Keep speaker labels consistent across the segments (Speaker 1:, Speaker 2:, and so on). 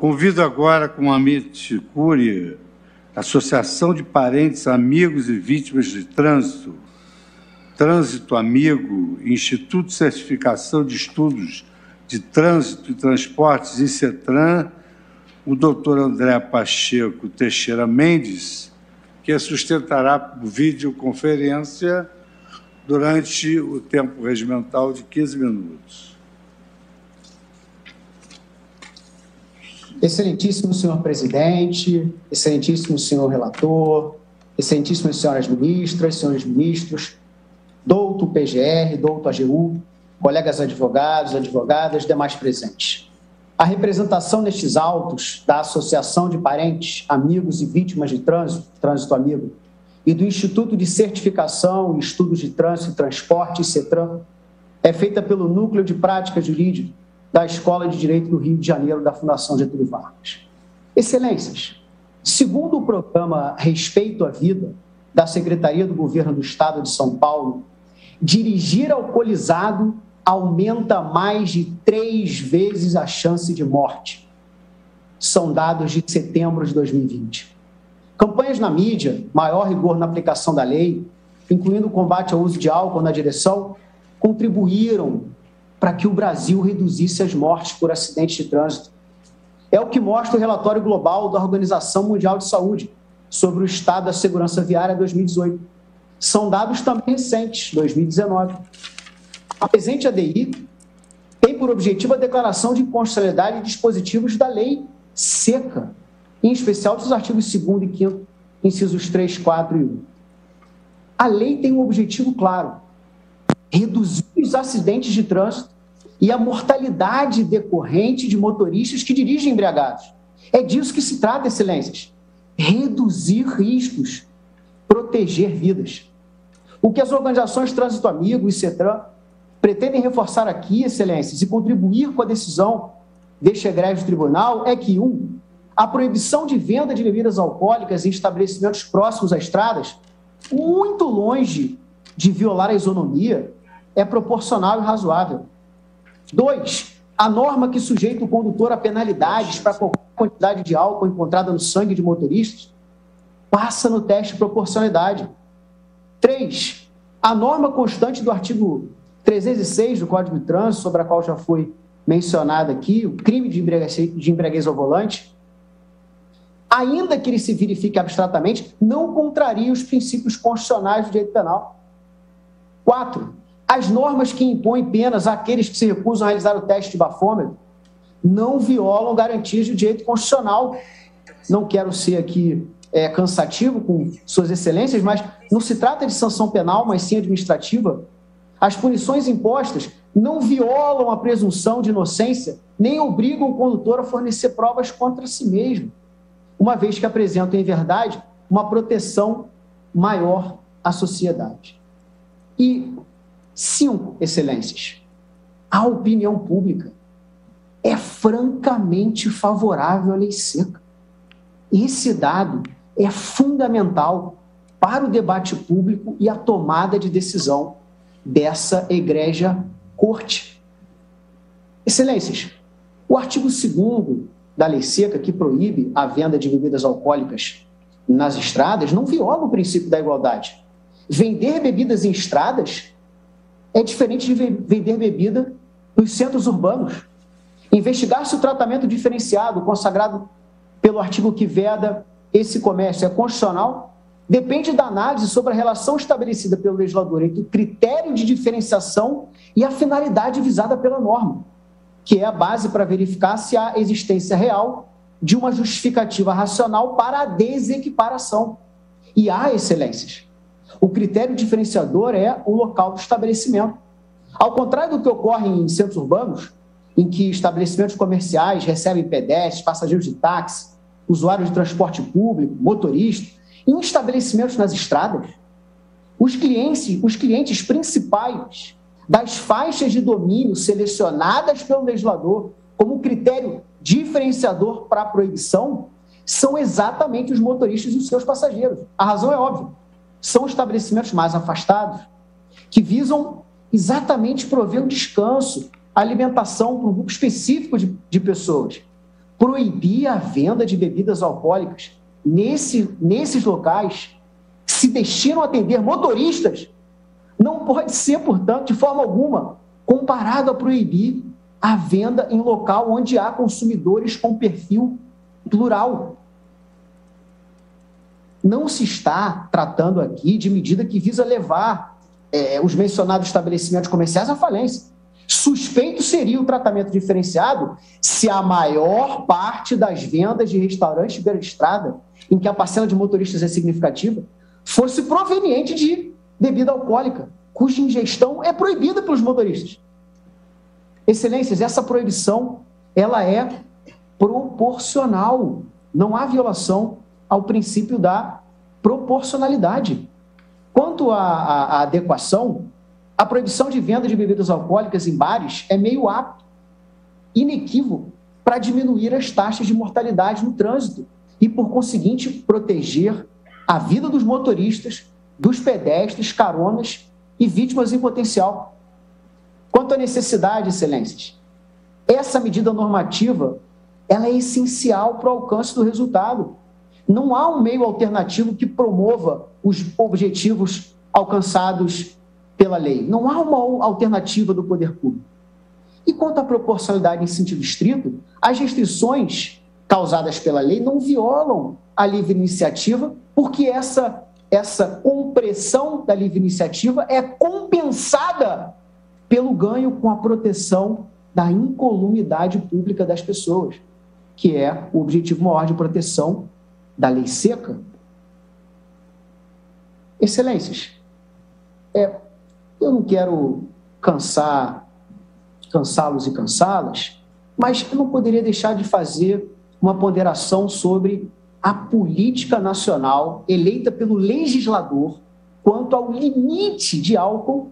Speaker 1: Convido agora, com a Cury, Associação de Parentes, Amigos e Vítimas de Trânsito, Trânsito Amigo, Instituto de Certificação de Estudos de Trânsito e Transportes, ICETRAN, o doutor André Pacheco Teixeira Mendes, que sustentará por videoconferência durante o tempo regimental de 15 minutos.
Speaker 2: Excelentíssimo senhor presidente, excelentíssimo senhor relator, excelentíssimas senhoras ministras, senhores ministros, douto PGR, douto AGU, colegas advogados, advogadas, demais presentes. A representação nestes autos da Associação de Parentes, Amigos e Vítimas de Trânsito, Trânsito Amigo, e do Instituto de Certificação e Estudos de Trânsito e Transporte, CETRAN, é feita pelo Núcleo de Prática Jurídica da Escola de Direito do Rio de Janeiro da Fundação Getúlio Vargas. Excelências, segundo o programa Respeito à Vida da Secretaria do Governo do Estado de São Paulo, dirigir alcoolizado aumenta mais de três vezes a chance de morte. São dados de setembro de 2020. Campanhas na mídia, maior rigor na aplicação da lei, incluindo o combate ao uso de álcool na direção, contribuíram para que o Brasil reduzisse as mortes por acidentes de trânsito. É o que mostra o relatório global da Organização Mundial de Saúde sobre o estado da segurança viária 2018. São dados também recentes, 2019. A presente ADI tem por objetivo a declaração de inconstitucionalidade de dispositivos da lei seca, em especial dos artigos 2 e 5 incisos 3, 4 e 1. A lei tem um objetivo claro: reduzir os acidentes de trânsito e a mortalidade decorrente de motoristas que dirigem embriagados. É disso que se trata, excelências. Reduzir riscos, proteger vidas. O que as organizações Trânsito Amigo e CETRAN pretendem reforçar aqui, excelências, e contribuir com a decisão deste egrégio tribunal é que, um, a proibição de venda de bebidas alcoólicas em estabelecimentos próximos a estradas, muito longe de violar a isonomia, é proporcional e razoável. Dois, a norma que sujeita o condutor a penalidades para qualquer quantidade de álcool encontrada no sangue de motoristas passa no teste de proporcionalidade. Três, a norma constante do artigo 306 do Código de Trânsito, sobre a qual já foi mencionado aqui, o crime de embriaguez, de embriaguez ao volante, ainda que ele se verifique abstratamente, não contraria os princípios constitucionais do direito penal. Quatro, as normas que impõem penas àqueles que se recusam a realizar o teste de bafômetro não violam garantias de direito constitucional. Não quero ser aqui é, cansativo com suas excelências, mas não se trata de sanção penal, mas sim administrativa. As punições impostas não violam a presunção de inocência, nem obrigam o condutor a fornecer provas contra si mesmo, uma vez que apresentam, em verdade, uma proteção maior à sociedade. E, cinco, excelências, a opinião pública é francamente favorável à lei seca. Esse dado é fundamental para o debate público e a tomada de decisão dessa egrégia corte. Excelências, o artigo 2 da lei seca, que proíbe a venda de bebidas alcoólicas nas estradas, não viola o princípio da igualdade. Vender bebidas em estradas é diferente de vender bebida nos centros urbanos. Investigar se o tratamento diferenciado consagrado pelo artigo que veda esse comércio é constitucional depende da análise sobre a relação estabelecida pelo legislador entre o critério de diferenciação e a finalidade visada pela norma, que é a base para verificar se há existência real de uma justificativa racional para a desequiparação. E há excelências. O critério diferenciador é o local do estabelecimento. Ao contrário do que ocorre em centros urbanos, em que estabelecimentos comerciais recebem pedestres, passageiros de táxi, usuários de transporte público, motoristas, em estabelecimentos nas estradas, os clientes, os clientes principais das faixas de domínio selecionadas pelo legislador como critério diferenciador para a proibição são exatamente os motoristas e os seus passageiros. A razão é óbvia. São estabelecimentos mais afastados que visam exatamente prover um descanso, alimentação para um grupo específico de, de pessoas. proibir a venda de bebidas alcoólicas nesse, nesses locais se destinam a atender motoristas não pode ser, portanto, de forma alguma, comparado a proibir a venda em local onde há consumidores com perfil plural. Não se está tratando aqui de medida que visa levar é, os mencionados estabelecimentos comerciais à falência. Suspeito seria o tratamento diferenciado se a maior parte das vendas de restaurantes beira de estrada, em que a parcela de motoristas é significativa, fosse proveniente de bebida alcoólica, cuja ingestão é proibida pelos motoristas. Excelências, essa proibição ela é proporcional. Não há violação ao princípio da proporcionalidade. Quanto à, adequação, a proibição de venda de bebidas alcoólicas em bares é meio apto, inequívoco, para diminuir as taxas de mortalidade no trânsito e, por conseguinte, proteger a vida dos motoristas, dos pedestres, caronas e vítimas em potencial. Quanto à necessidade, excelências, essa medida normativa ela é essencial para o alcance do resultado. Não há um meio alternativo que promova os objetivos alcançados pela lei. Não há uma alternativa do poder público. E quanto à proporcionalidade em sentido estrito, as restrições causadas pela lei não violam a livre iniciativa, porque essa, essa compressão da livre iniciativa é compensada pelo ganho com a proteção da incolumidade pública das pessoas, que é o objetivo maior de proteção da lei seca. Excelências, é, eu não quero cansar, cansá-los e cansá-las, mas eu não poderia deixar de fazer uma ponderação sobre a política nacional eleita pelo legislador quanto ao limite de álcool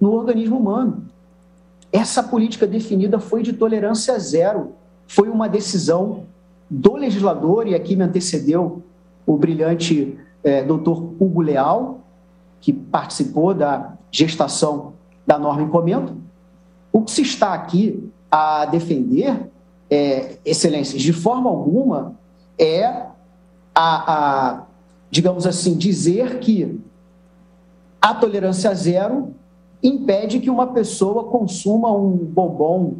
Speaker 2: no organismo humano. Essa política definida foi de tolerância zero. Foi uma decisão do legislador, e aqui me antecedeu o brilhante é, doutor Hugo Leal, que participou da gestação da norma em comento. O que se está aqui a defender, é, excelências, de forma alguma, é a, a, digamos assim, dizer que a tolerância zero impede que uma pessoa consuma um bombom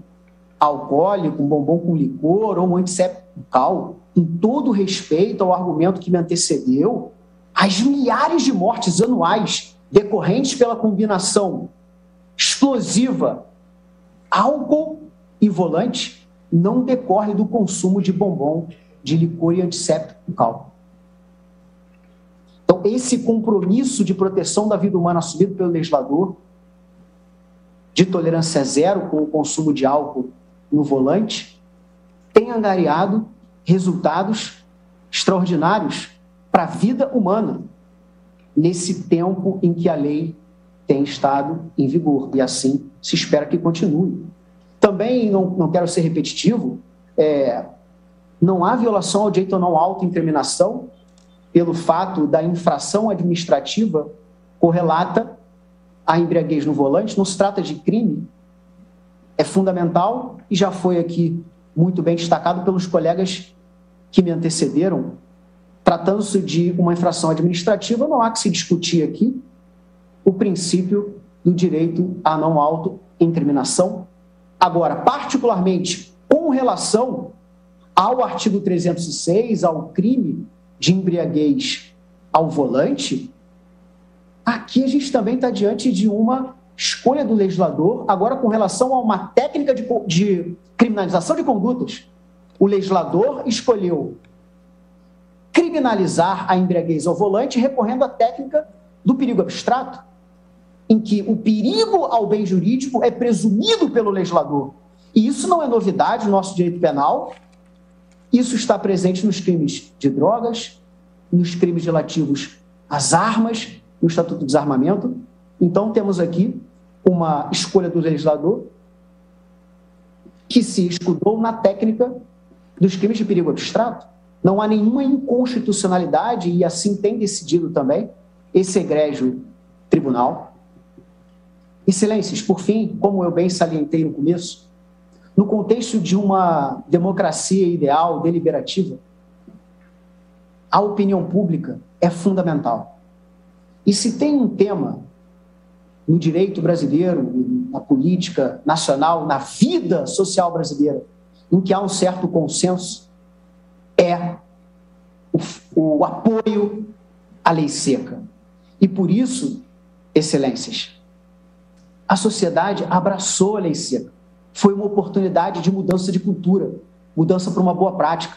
Speaker 2: alcoólico, um bombom com licor ou um antisséptico bucal, com todo respeito ao argumento que me antecedeu, as milhares de mortes anuais decorrentes pela combinação explosiva álcool e volante não decorre do consumo de bombom, de licor e antisséptico bucal. Então, esse compromisso de proteção da vida humana assumido pelo legislador, de tolerância zero com o consumo de álcool no volante, tem angariado resultados extraordinários para a vida humana nesse tempo em que a lei tem estado em vigor, e assim se espera que continue. Também, não, não quero ser repetitivo, é, não há violação ao direito à não autoincriminação pelo fato da infração administrativa correlata à embriaguez no volante, não se trata de crime, é fundamental e já foi aqui muito bem destacado pelos colegas que me antecederam Tratando-se de uma infração administrativa, não há que se discutir aqui o princípio do direito à não autoincriminação. Agora, particularmente com relação ao artigo 306, ao crime de embriaguez ao volante, aqui a gente também está diante de uma escolha do legislador, agora com relação a uma técnica de, de criminalização de condutas. O legislador escolheu criminalizar a embriaguez ao volante recorrendo à técnica do perigo abstrato, em que o perigo ao bem jurídico é presumido pelo legislador. E isso não é novidade no nosso direito penal, isso está presente nos crimes de drogas, nos crimes relativos às armas, no Estatuto do Desarmamento. Então, temos aqui uma escolha do legislador que se escudou na técnica dos crimes de perigo abstrato. Não há nenhuma inconstitucionalidade, e assim tem decidido também esse egrégio tribunal. Excelências, por fim, como eu bem salientei no começo, no contexto de uma democracia ideal, deliberativa, a opinião pública é fundamental. E se tem um tema no direito brasileiro, na política nacional, na vida social brasileira, em que há um certo consenso, é o, o apoio à lei seca. E por isso, excelências, a sociedade abraçou a lei seca. Foi uma oportunidade de mudança de cultura, mudança para uma boa prática,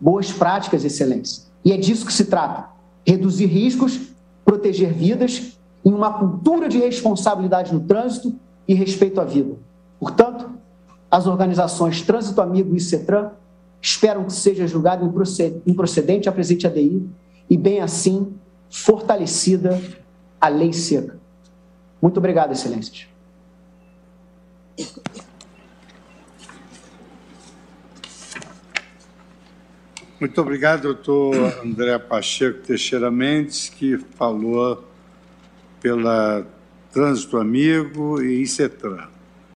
Speaker 2: boas práticas, excelência. E é disso que se trata: reduzir riscos, proteger vidas em uma cultura de responsabilidade no trânsito e respeito à vida. Portanto, as organizações Trânsito Amigo e CETRAN esperam que seja julgado improcedente a presente ADI e, bem assim, fortalecida a lei seca. Muito obrigado, excelências.
Speaker 1: Muito obrigado, doutor André Pacheco Teixeira Mendes, que falou pela Trânsito Amigo e ICETRAN.